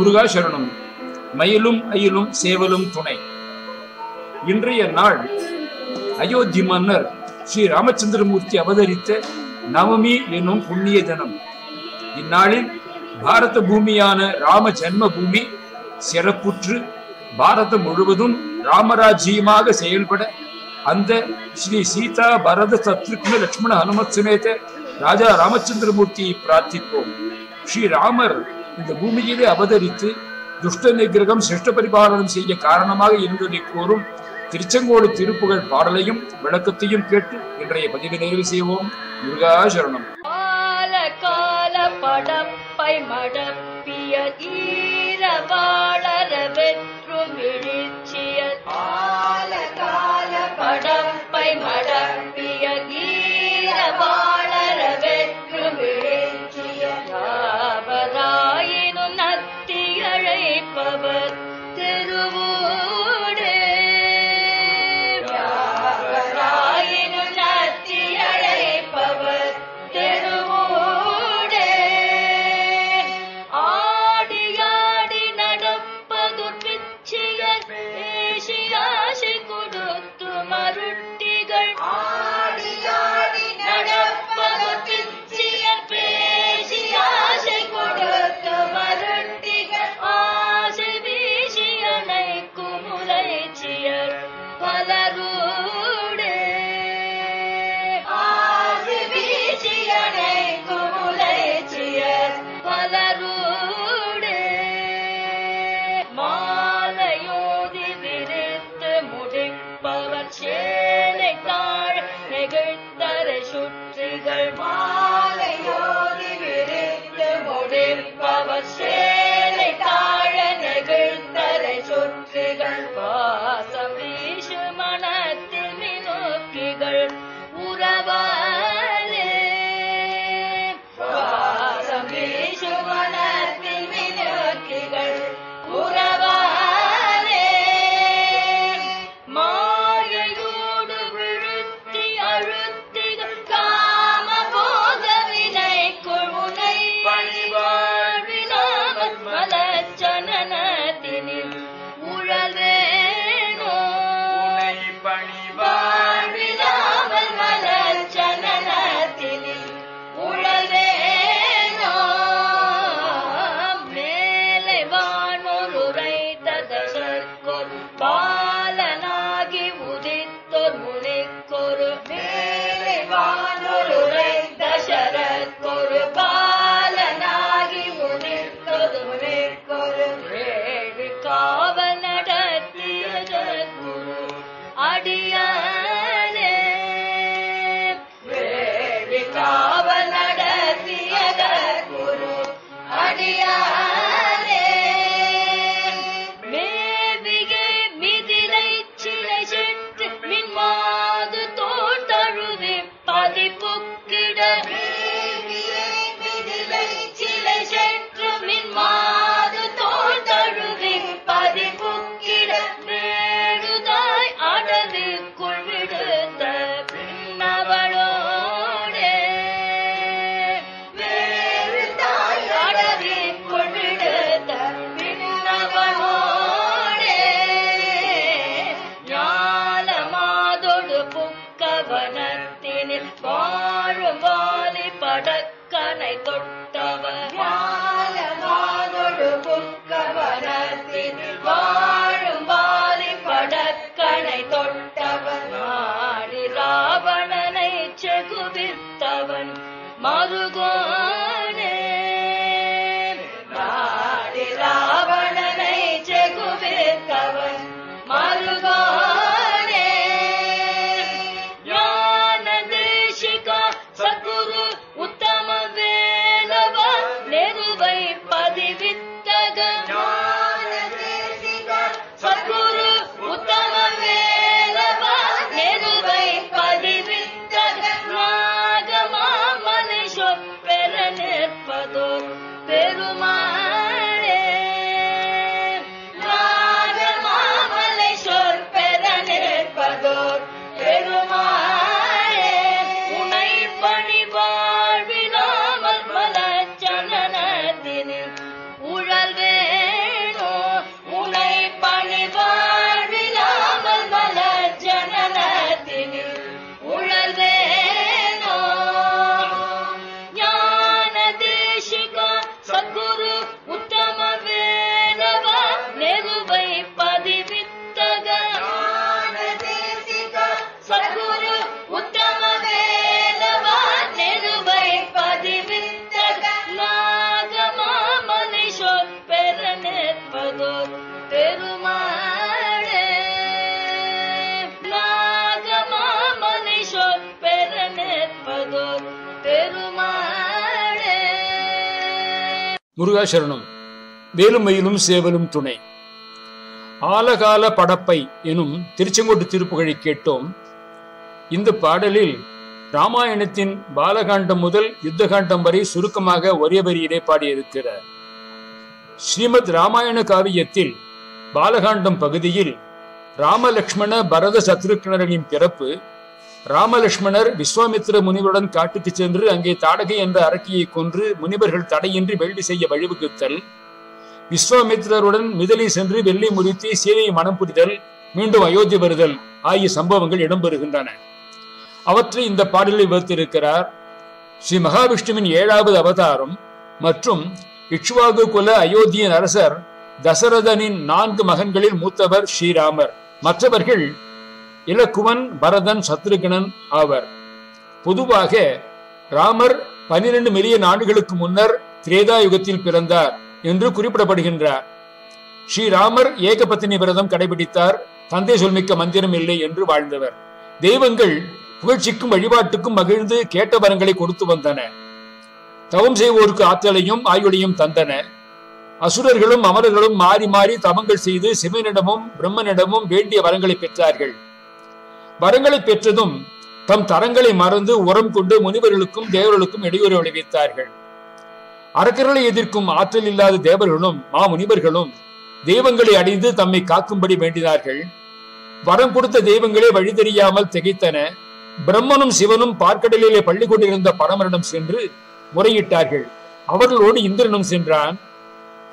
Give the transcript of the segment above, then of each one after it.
முருகா சரணம் மயிலும் அயிலும் சேவலும் துணை. இன்றைய நாள் அயோத்தி மன்னர் ஸ்ரீ ராமச்சந்திரமூர்த்தி அவதரித்த நவமி என்னும் புண்ணிய தினம். இந்நாளில் பாரத பூமியான ராம ஜென்ம பூமி சிறப்புற்று பாரதம் முழுவதும் ராமராஜ்யமாக செயல்பட அந்த ஸ்ரீ சீதா பரத சத்ருக்ன லட்சுமண ஹனுமத் சுமேத ராஜா ராமச்சந்திரமூர்த்தியை பிரார்த்திப்போம். ஸ்ரீ ராமர் இந்த பூமியிலே அவதரித்து துஷ்ட நிகிரகம் சிருஷ்ட பரிபாலனம் செய்ய காரணமாக இருந்ததை கூறும் திருச்செங்கோடு திருப்புகழ் பாடலையும் விளக்கத்தையும் கேட்டு இன்றைய பதிவு நிறைவு செய்வோம். முருகாசரணம் கால கால படப்பை மடப்பிய செகுவித்தவன் மறுகோ முருகாசரணம். வேலுமையிலும் சேவலும் துணை. ஆலகால படப்பை எனும் திருச்செங்கோட்டு திருப்புகழை கேட்டோம். இந்த பாடலில் ராமாயணத்தின் பாலகாண்டம் முதல் யுத்தகாண்டம் வரை சுருக்கமாக ஒரே வரியிலே பாடியிருக்கிறார். ஸ்ரீமத் ராமாயண காவியத்தில் பாலகாண்டம் பகுதியில் ராமலக்ஷ்மண பரத சத்ருக்னர்களின் பிறப்பு ராமலட்சுமணர் விஸ்வாமித்திர முனிவருடன் காட்டுக்கு சென்று அங்கே தாடகை என்ற அரக்கியை கொன்று முனிவர்கள் தடையின்றி வேள்வி செய்ய வழிவகுத்தல் விஸ்வாமித்திரருடன் மிதலி சென்று வெள்ளி முறித்து சீதையை மனம் புரிதல் மீண்டும் அயோத்தி வருதல் ஆகிய சம்பவங்கள் இடம்பெறுகின்றன. அவற்றை இந்த பாடலில் வைத்திருக்கிறார் ஸ்ரீ மகாவிஷ்ணுவின் ஏழாவது அவதாரம் மற்றும் இக்ஷுவாகு குல அயோத்தியின் அரசர் தசரதனின் நான்கு மகன்களில் மூத்தவர் ஸ்ரீராமர். மற்றவர்கள் இலக்குவன் பரதன் சத்ருகனன் ஆவர். பொதுவாக ராமர் பனிரெண்டு மில்லியன் ஆண்டுகளுக்கு முன்னர் திரேதா யுகத்தில் பிறந்தார் என்று குறிப்பிடப்படுகின்றார். ஸ்ரீராமர் ஏகபத்தினி விரதம் கடைபிடித்தார். தந்தை சொல்மிக்க மந்திரம் இல்லை என்று வாழ்ந்தவர். தெய்வங்கள் புகழ்ச்சிக்கும் வழிபாட்டுக்கும் மகிழ்ந்து கேட்ட வரங்களை கொடுத்து வந்தன. தவம் செய்வோருக்கு ஆற்றலையும் ஆயுளையும் தந்தன. அசுரர்களும் அமரர்களும் மாறி மாறி தவங்கள் செய்து சிவனிடமும் பிரம்மனிடமும் வேண்டிய வரங்களை பெற்றார்கள். வரங்களை பெற்றதும் தம் தரங்களை மறந்து உரம் கொண்டு முனிவர்களுக்கும் தேவர்களுக்கும் இடையூறு விளைவித்தார்கள். அரக்கர்களை எதிர்க்கும் ஆற்றல் இல்லாத தேவர்களும் மா முனிவர்களும் தெய்வங்களை அடைந்து தம்மை காக்கும்படி வேண்டினார்கள். வரம் கொடுத்த தெய்வங்களே வழி தெரியாமல் திகைத்தன. பிரம்மனும் சிவனும் பார்க்கடலிலே பள்ளி கொண்டிருந்த பரமரிடம் சென்று முறையிட்டார்கள். அவர்களோடு இந்திரனும் சென்றான்.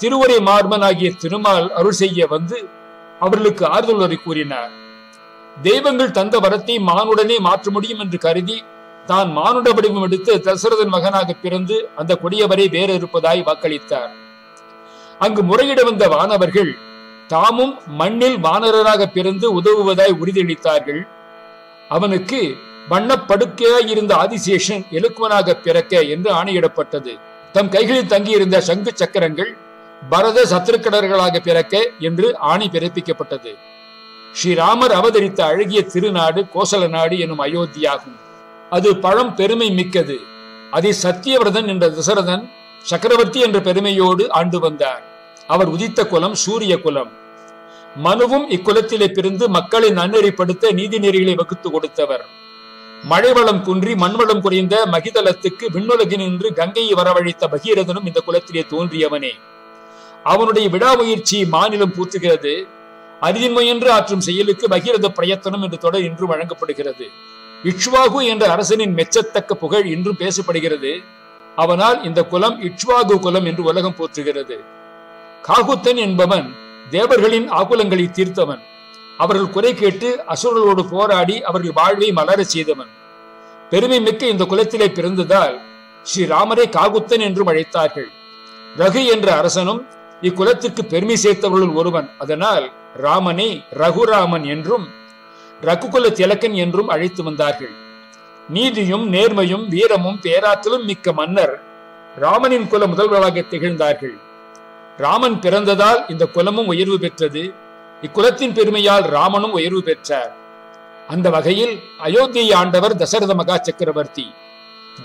திருவரை மார்மன் ஆகிய திருமால் அருள் செய்ய வந்து அவர்களுக்கு ஆறுதல் கூறினார். தெய்வங்கள் தந்த வரத்தை மானுடனே மாற்ற முடியும் என்று கருதி தான் மானுட வடிவம் எடுத்து தசரதன் மகனாக பிறந்து அந்த கொடியவரை வேற இருப்பதாய் வாக்களித்தார். அங்கு முறையிட வந்த வானவர்கள் தாமும் மண்ணில் வானரராக பிறந்து உதவுவதாய் உறுதியளித்தார்கள். அவனுக்கு வண்ணப்படுக்கையாய் இருந்த ஆதிசேஷன் எலுக்குவனாக பிறக்க என்று ஆணையிடப்பட்டது. தம் கைகளில் தங்கியிருந்த சங்கு சக்கரங்கள் பரத சத்திருக்கடர்களாக பிறக்க என்று ஆணை பிறப்பிக்கப்பட்டது. ஸ்ரீராமர் அவதரித்த அழகிய திருநாடு கோசல நாடு எனும் அயோத்தியாகும். அது பழம் பெருமை மிக்கது. அதை சத்தியவிரதன் என்ற தசரதன் சக்கரவர்த்தி என்ற பெருமையோடு ஆண்டு வந்தார். அவர் உதித்த குலம் சூரிய குலம். மனுவும் இக்குலத்திலே பிறந்து மக்களை நன்னெறிப்படுத்த நீதி நெறிகளை வகுத்து கொடுத்தவர். மழைவளம் குன்றி மண்வளம் குறைந்த மகிதலத்துக்கு விண்ணுலகினின்று கங்கையை வரவழைத்த பகீரதனும் இந்த குலத்திலே தோன்றியவனே. அவனுடைய விடாமுயற்சி மாநிலம் பூத்துகிறது. அரிதின் முயன்று ஆற்றும் செயலுக்கு பகிரத பிரயத்தனம் என்று தொடர் இன்றும் வழங்கப்படுகிறது. இக்ஷ்வாகு என்ற அரசனின் மெச்சத்தக்க புகழ் இன்றும் பேசப்படுகிறது. அவனால் இந்த குலம் இக்ஷ்வாகு குலம் என்று உலகம் போற்றுகிறது. காகுத்தன் என்பவன் தேவர்களின் ஆகுலங்களை தீர்த்தவன். அவர்கள் குறை கேட்டு அசுரர்களோடு போராடி அவர்கள் வாழ்வை மலரச் செய்தவன். பெருமை மிக்க இந்த குலத்திலே பிறந்ததால் ஸ்ரீராமரை காகுத்தன் என்றும் அழைத்தார்கள். ரகு என்ற அரசனும் இக்குலத்திற்கு பெருமை சேர்த்தவர்களுள் ஒருவன். அதனால் ராமனை ரகுராமன் என்றும் ரகுகுல திலக்கன் என்றும் அழைத்து வந்தார்கள். நீதியும் நேர்மையும் வீரமும் பேராற்றலும் மிக்க மன்னர் ராமனின் குல முதல்வராக திகழ்ந்தார்கள். ராமன் பிறந்ததால் இந்த குலமும் உயர்வு பெற்றது. இக்குலத்தின் பெருமையால் ராமனும் உயர்வு பெற்றார். அந்த வகையில் அயோத்தியை ஆண்டவர் தசரத மகா சக்கரவர்த்தி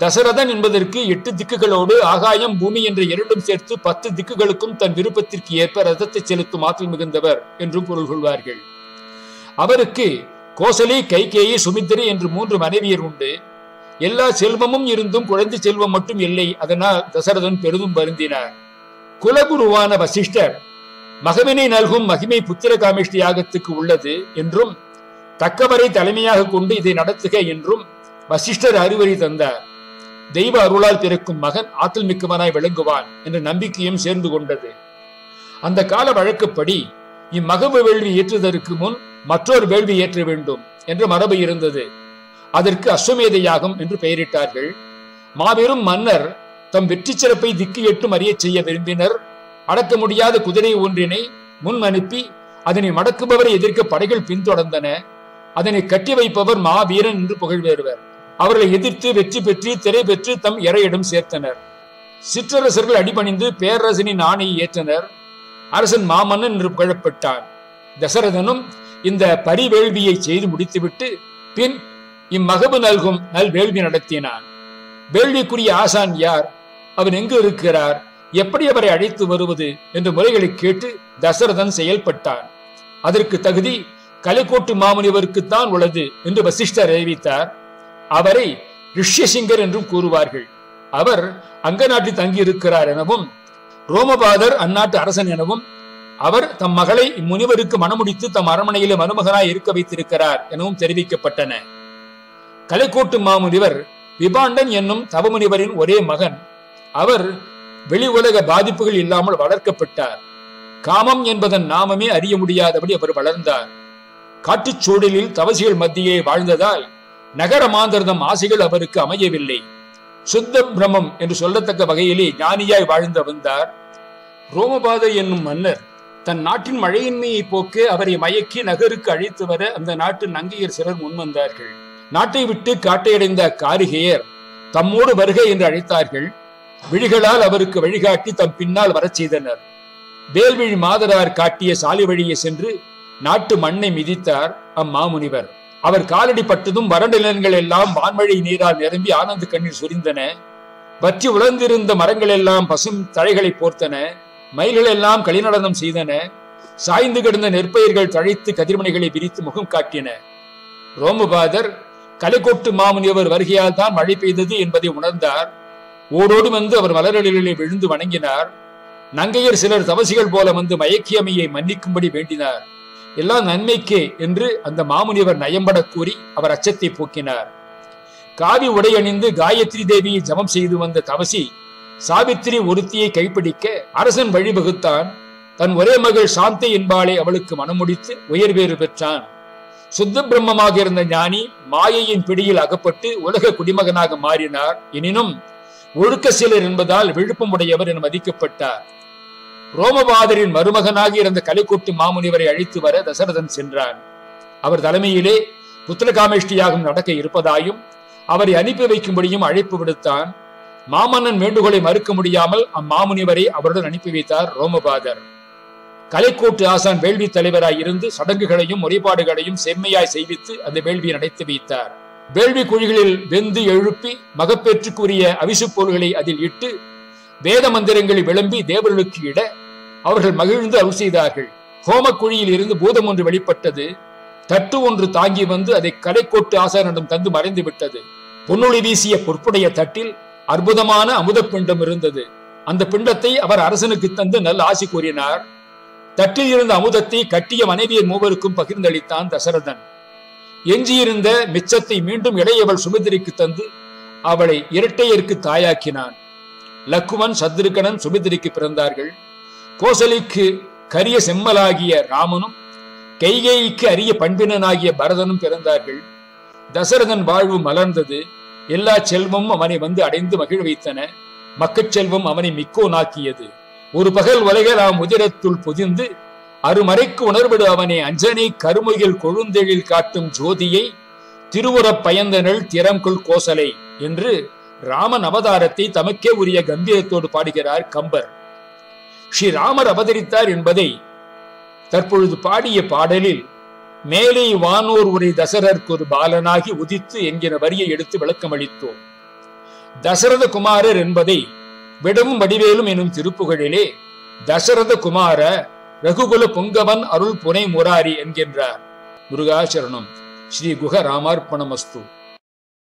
தசரதன் என்பதற்கு எட்டு திக்குகளோடு ஆகாயம் பூமி என்ற இரண்டும் சேர்த்து பத்து திக்குகளுக்கும் தன் விருப்பத்திற்கு ஏற்ப ரதத்தை செலுத்தும் ஆற்றல் மிகுந்தவர் என்றும் பொருள் கொள்வார்கள். அவருக்கு கோசலி கைகேயி சுமித்திரி என்று மூன்று மனைவியர் உண்டு. எல்லா செல்வமும் இருந்தும் குழந்தை செல்வம் மட்டும் இல்லை அதனால் தசரதன் பெரிதும் வருந்தினார். குலகுருவான வசிஷ்டர் மகவினை நல்கும் மகிமை புத்திர காமிஷ்டி யாகத்துக்கு உள்ளது என்றும் தக்கவரை தலைமையாக கொண்டு இதை நடத்துக என்றும் வசிஷ்டர் அறிவுரை தந்தார். தெய்வ அருளால் பிறக்கும் மகன் ஆற்றல் மிக்கவனாய் விளங்குவான் என்ற நம்பிக்கையும் சேர்ந்து கொண்டது. அந்த கால வழக்கப்படி இம்மகவு வேள்வி ஏற்றுவதற்கு முன் மற்றொரு வேள்வி ஏற்ற வேண்டும் என்ற மரபு இருந்தது. அதற்கு அஸ்வமேத யாகம் என்று பெயரிட்டார்கள். மாபெரும் மன்னர் தம் வெற்றி சிறப்பை திக்கு எட்டும் அறியச் செய்ய விரும்பினர். அடக்க முடியாத குதிரை ஒன்றினை முன் அனுப்பி அதனை மடக்குபவரை எதிர்க்க படைகள் பின்தொடர்ந்தன. அதனை கட்டி வைப்பவர் மாவீரன் என்று புகழ்வேறுவர். அவர்களை எதிர்த்து வெற்றி பெற்று திரை பெற்று தம் இறையிடம் சேர்த்தனர். சிற்றரசர்கள் அடிபணிந்து பேரரசனின் ஆணையை ஏற்றனர். அரசன் மாமன்னன் என்று புகழப்பட்டான். தசரதனும் இந்த பரிவேள்வியை செய்து முடித்துவிட்டு பின் இம்மகபு நல்கும் நல் வேள்வி நடத்தினான். வேள்விக்குரிய ஆசான் யார்? அவன் எங்கு இருக்கிறார்? எப்படி அவரை அழைத்து வருவது? என்ற முறைகளை கேட்டு தசரதன் செயல்பட்டான். அதற்கு தகுதி கலைக்கோட்டு மாமுனிவருக்குத்தான் உள்ளது என்று வசிஷ்டர் அறிவித்தார். அவரை ரிஷ்யசிங்கர் என்றும் கூறுவார்கள். அவர் அங்க நாட்டில் தங்கியிருக்கிறார் எனவும் ரோமபாதர் அந்நாட்டு அரசன் எனவும் அவர் தம் மகளை இம்முனிவருக்கு மணமுடித்து தம் அரண்மனையிலே மருமகனாய் இருக்க வைத்திருக்கிறார் எனவும் தெரிவிக்கப்பட்டன. கலைக்கோட்டு மாமுனிவர் விபாண்டன் என்னும் தவமுனிவரின் ஒரே மகன். அவர் வெளி உலக பாதிப்புகள் இல்லாமல் வளர்க்கப்பட்டார். காமம் என்பதன் நாமமே அறிய முடியாதபடி அவர் வளர்ந்தார். காட்டுச் சூழலில் தவசிகள் மத்தியே வாழ்ந்ததால் நகர மாந்தர்தம் ஆசைகள் அவருக்கு அமையவில்லை. சுத்த பிரமம் என்று சொல்லத்தக்க வகையிலே ஞானியாய் வாழ்ந்து வந்தார். ரோமபாத என்னும் மன்னர் தன் நாட்டின் மழையின்மையை போக்க அவரை மயக்கி நகருக்கு அழைத்து வர அந்த நாட்டு நங்கையர் சிலர் முன்வந்தார்கள் நாட்டை விட்டு காட்டையடைந்த காரிகையர் தம்மோடு வருக என்று அழைத்தார்கள். விழிகளால் அவருக்கு வழிகாட்டி தம் பின்னால் வரச் செய்தனர். வேல்விழி மாதரார் காட்டிய சாலை வழியே சென்று நாட்டு மண்ணை மிதித்தார் அம்மாமுனிவர். அவர் காலடி பட்டதும் வறண்ட நிலங்கள் எல்லாம் வான்மழை நீரால் நிரம்பி ஆனந்த கண்ணீர் சொரிந்தன. வற்றி உலர்ந்திருந்த மரங்கள் எல்லாம் பசும் தழைகளை போர்த்தன. மயில்கள் எல்லாம் களிநடனம் செய்தன. சாய்ந்து கிடந்த நெற்பயிர்கள் தழைத்து கதிர்மனைகளை விரித்து முகம் காட்டின. ரோமபாதர் கலைக்கோட்டு மாமுனியவர் வருகையால் தான் மழை பெய்தது என்பதை உணர்ந்தார். ஓடோடு வந்து அவர் மலரலிலே விழுந்து வணங்கினார். நங்கையர் சிலர் தவசிகள் போல வந்து மயக்கியமையை மன்னிக்கும்படி வேண்டினார். எல்லாம் நன்மைக்கே என்று அந்த மாமுனிவர் நயம்பட கூறி அவர் அச்சத்தை போக்கினார். காவி உடை அணிந்து காயத்ரி தேவியை ஜபம் செய்து வந்த தவசி சாவித்திரி ஒருத்தியை கைப்பிடிக்க அரசன் வழிவகுத்தான். தன் ஒரே மகள் சாந்தை என்பாளை அவளுக்கு மனமுடித்து உயர்வேறு பெற்றான். சுத்த பிரம்மமாக இருந்த ஞானி மாயையின் பிடியில் அகப்பட்டு உலக குடிமகனாக மாறினார். எனினும் ஒழுக்க சிலர் என்பதால் விழுப்பம் உடையவர் என மதிக்கப்பட்டார். ரோமபாதரின் மருமகனாக இருந்த கலைக்கோட்டு மாமுனிவரை அழைத்து வர தசரதன் சென்றான். அவர் தலைமையிலே புத்திரகாமேஷ்டியாகும் நடக்க இருப்பதாயும் அவரை அனுப்பி வைக்கும்படியும் அழைப்பு விடுத்தான். மாமன்னன் வேண்டுகோளை மறுக்க முடியாமல் அம்மாமுனிவரை அவருடன் அனுப்பி வைத்தார் ரோமபாதர். கலைக்கோட்டு ஆசான் வேள்வி தலைவராய் இருந்து சடங்குகளையும் முறைப்பாடுகளையும் செம்மையாய் செய்வித்து அந்த வேள்வியை நடத்தி வைத்தார். வேள்வி குழிகளில் வெந்து எழுப்பி மகப்பேற்றுக்குரிய அவிசு பொருள்களை அதில் இட்டு வேத மந்திரங்களை விளம்பி தேவர்களுக்கு இட அவர்கள் மகிழ்ந்து அருள் செய்தார்கள். ஹோமக்குழியில் இருந்து பூதம் ஒன்று வெளிப்பட்டது. தட்டு ஒன்று தாங்கி வந்து அதை கடைக்கோட்டு ஆசாரனிடம் தந்து மறைந்து விட்டது. பொன்னொழி வீசிய பொற்புடைய தட்டில் அற்புதமான அமுத பிண்டம் இருந்தது. அந்த பிண்டத்தை அவர் அரசனுக்கு தந்து நல்ல ஆசி கூறினார். தட்டில் இருந்த அமுதத்தை கட்டிய மனைவியர் மூவருக்கும் பகிர்ந்தளித்தான் தசரதன். எஞ்சியிருந்த மிச்சத்தை மீண்டும் இளையவள் சுமித்திரிக்கு தந்து அவளை இரட்டையருக்கு தாயாக்கினான். லக்குமன் சத்ருகணன் சுமித்திரிக்கு பிறந்தார்கள். கோசலிக்கு கரிய செம்மலாகிய ராமனும் கைகேயிக்கு அரிய பண்பினனாகிய பரதனும் பிறந்தார்கள். தசரதன் வாழ்வு மலர்ந்தது. எல்லா செல்வமும் அவனை வந்து அடைந்து மகிழ வைத்தன. மக்கட் செல்வம் அவனை மிக்கோனாக்கியது. ஒரு பகல் உலகலாம் உதிரத்துள் புதிந்து அருமறைக்கு உணர்விடு அவனை அஞ்சனை கருமுகில் கொழுந்தெழில் காட்டும் ஜோதியை திருவுறப் பயந்தனள் திறம்குள் கோசலை என்று ராமன் அவதாரத்தை தமக்கே உரிய கம்பீரத்தோடு பாடுகிறார் கம்பர். ஸ்ரீ ராமர் அவதரித்தார் என்பதை தற்பொழுது பாடிய பாடலில் மேலே வானோர் உரை தசரர்க்கு ஒரு பாலனாகி உதித்து என்கிற வரியை எடுத்து விளக்கமளித்தோம். தசரத குமாரர் என்பதை விடவும் வடிவேலும் எனும் திருப்புகழிலே தசரத குமார ரகுகுல புங்கவன் அருள் புனை முராரி என்கின்றார். முருகாச்சரணம் ஸ்ரீ குக ராமார்ப்பணமஸ்து.